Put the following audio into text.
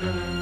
Mm-hmm.